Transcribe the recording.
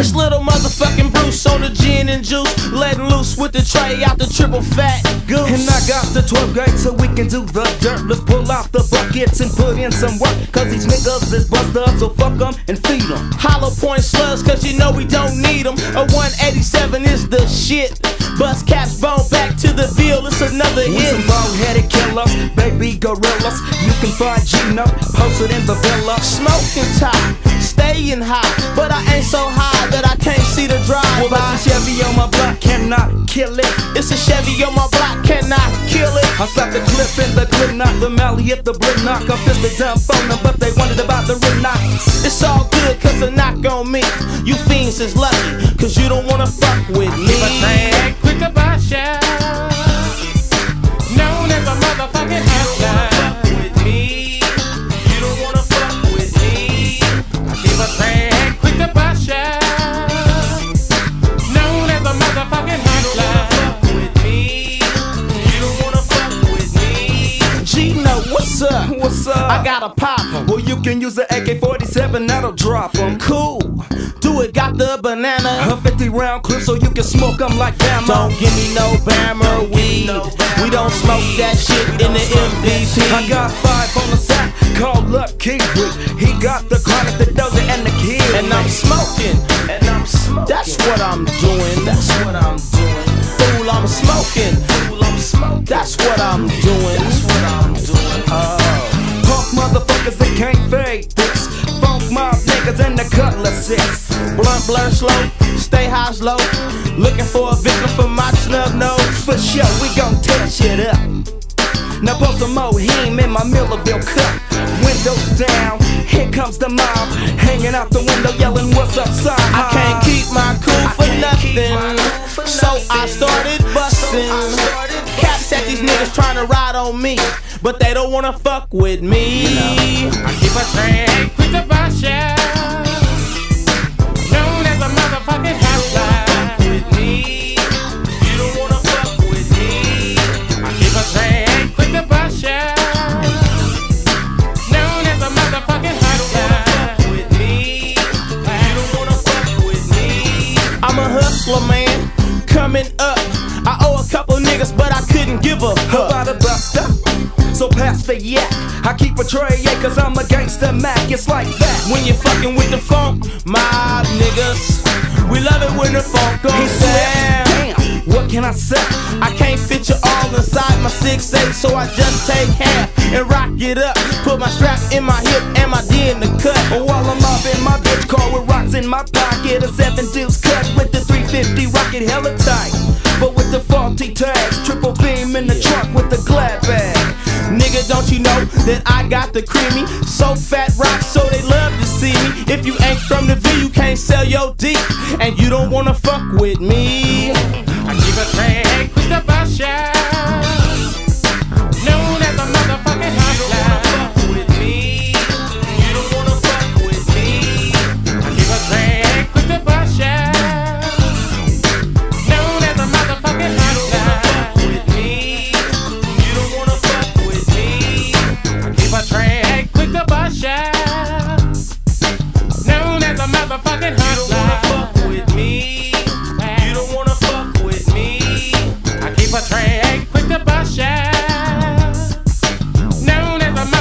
This little motherfucking Bruce on the gin and juice, letting loose with the tray out the triple fat goose. And I got the 12 gauge so we can do the dirt. Let's pull off the buckets and put in some work. Cause these niggas is busters, so fuck them and feed them. Hollow point slugs, cause you know we don't need them. A 187 is the shit. Bust caps, bone back to the bill, it's another hit. We some bald-headed killers, baby gorillas. You can find Gino posted in the villa. Smoking top, staying high, but I ain't so high that I can't see the drive Well, by. it's a Chevy on my block, cannot kill it. It's a Chevy on my block, cannot kill it. I slapped the clip in the clip knock, the Mally hit the blick knock. I fist the dumb phone, but they wanted about the ring knock. It's all good, cause a knock on me. You fiends is lucky, cause you don't wanna fuck with me. quick to bust ya. Known as a motherfucking hustler. As a with me. You don't wanna fuck with me. Gino, what's up? What's up? I got a popper. Well, you can use the AK-47, that'll drop 'em. Cool. Do it, got the banana. A 50 round clip so you can smoke smoke 'em like Bama. Don't give me no Bammer weed. We don't smoke that shit in the MVP. I got five on the sack, called up Kiwi. He got the chronic, the dozer, and the kid. and I'm smoking. And I'm smoking. That's what I'm doing. What I'm doing. That's what I'm doing. Oh. Punk motherfuckers, they can't fake this. Funk mob niggas and the cutlasses. Blunt blur slow, stay high slow. Looking for a victim for my snub nose. For sure, we gon' tear shit up. Now put some Mohim in my Millerville cup. Windows down, here comes the mob. Hanging out the window yelling, What's up, son? I can't keep my cool for nothing. So I started busting. These niggas to ride on me, but they don't wanna fuck with me. I keep a train quick to bust ya. Known as a motherfucking hustler. With me, you don't wanna fuck with me. I keep a train quick to bust ya. Known as a motherfucking hustler. With me, you don't wanna fuck with me. I'm a hustler, man, coming up. I owe a couple niggas, but I couldn't give a fuck. about a buster? So pass the yak. I keep a tray, yeah, cause I'm a gangster Mac. It's like that. When you're fucking with the funk, mob niggas. We love it when the funk goes down. Damn, what can I say? I can't fit you all inside my six 6'8, so I just take half and rock it up. Put my strap in my hip and my D in the cut. While I'm up in my bitch car with rocks in my pocket, a seven deuce cut with the 350 rocket hella tight. But with the faulty tags, triple beam in the trunk with the glad bag. Nigga, don't you know that I got the creamy? So fat rock, so they love to see me. If you ain't from the V, you can't sell your D. And you don't wanna fuck with me. I keep a quick to